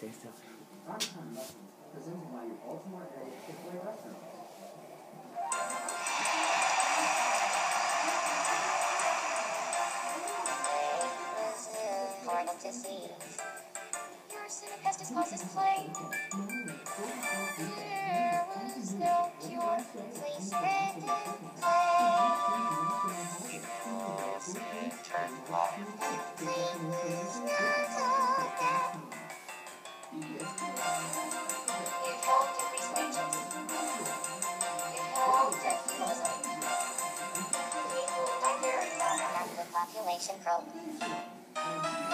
Primetime Lessons, presented by your pesticides causes plague. Was. Please black. Please population growth.